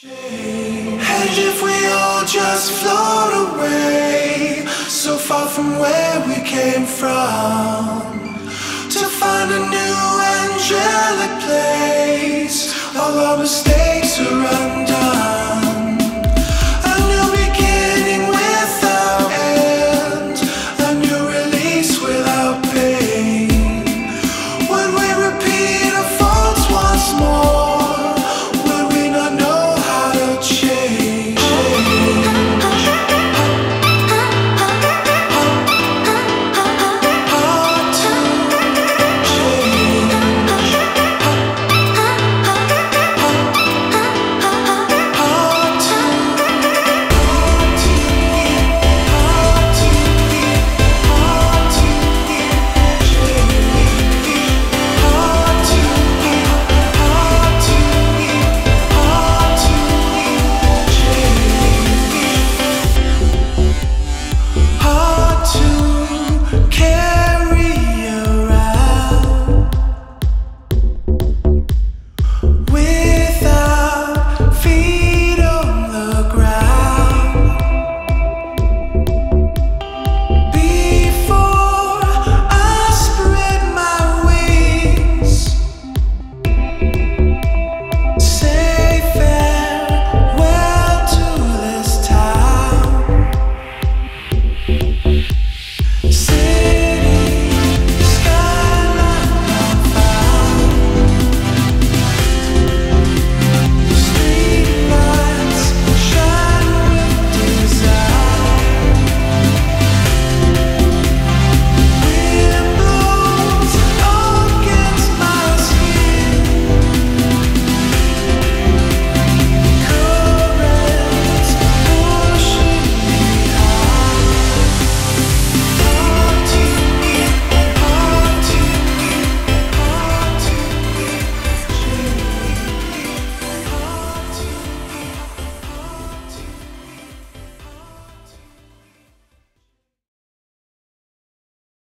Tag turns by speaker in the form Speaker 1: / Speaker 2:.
Speaker 1: And if we all just float away, so far from where we came from, to find a new angelic place, all our mistakes are under.